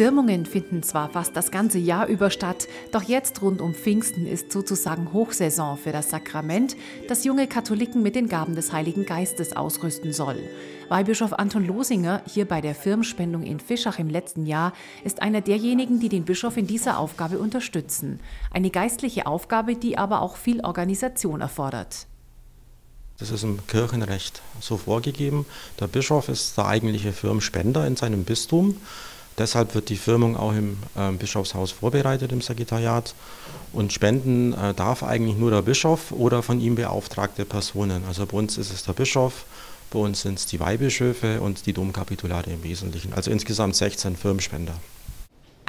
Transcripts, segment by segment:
Firmungen finden zwar fast das ganze Jahr über statt, doch jetzt rund um Pfingsten ist sozusagen Hochsaison für das Sakrament, das junge Katholiken mit den Gaben des Heiligen Geistes ausrüsten soll. Weihbischof Anton Losinger, hier bei der Firmenspendung in Fischach im letzten Jahr, ist einer derjenigen, die den Bischof in dieser Aufgabe unterstützen. Eine geistliche Aufgabe, die aber auch viel Organisation erfordert. Das ist im Kirchenrecht so vorgegeben. Der Bischof ist der eigentliche Firmenspender in seinem Bistum. Deshalb wird die Firmung auch im äh, Bischofshaus vorbereitet im Sekretariat. Und spenden äh, darf eigentlich nur der Bischof oder von ihm beauftragte Personen. Also bei uns ist es der Bischof, bei uns sind es die Weihbischöfe und die Domkapitulare im Wesentlichen. Also insgesamt 16 Firmenspender.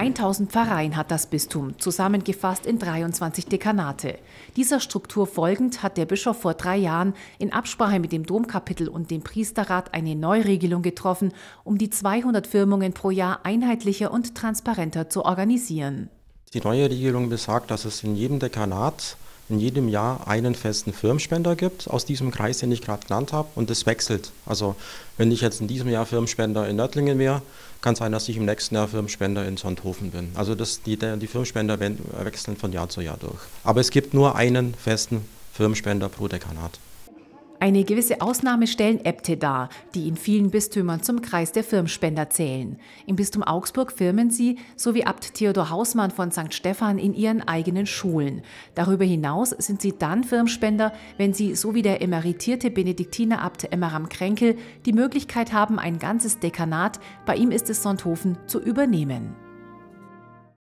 1000 Pfarreien hat das Bistum, zusammengefasst in 23 Dekanate. Dieser Struktur folgend hat der Bischof vor drei Jahren in Absprache mit dem Domkapitel und dem Priesterrat eine Neuregelung getroffen, um die 200 Firmungen pro Jahr einheitlicher und transparenter zu organisieren. Die neue Regelung besagt, dass es in jedem Dekanat in jedem Jahr einen festen Firmenspender gibt aus diesem Kreis, den ich gerade genannt habe, und das wechselt. Also wenn ich jetzt in diesem Jahr Firmenspender in Nördlingen wäre, kann sein, dass ich im nächsten Jahr Firmenspender in Sonthofen bin. Also das, die, die Firmenspender wechseln von Jahr zu Jahr durch. Aber es gibt nur einen festen Firmenspender pro Dekanat. Eine gewisse Ausnahme stellen Äbte dar, die in vielen Bistümern zum Kreis der Firmspender zählen. Im Bistum Augsburg firmen sie, so wie Abt Theodor Hausmann von St. Stephan, in ihren eigenen Schulen. Darüber hinaus sind sie dann Firmspender, wenn sie, so wie der emeritierte Benediktiner-Abt Emmeram Kränkel, die Möglichkeit haben, ein ganzes Dekanat, bei ihm ist es Sonthofen, zu übernehmen.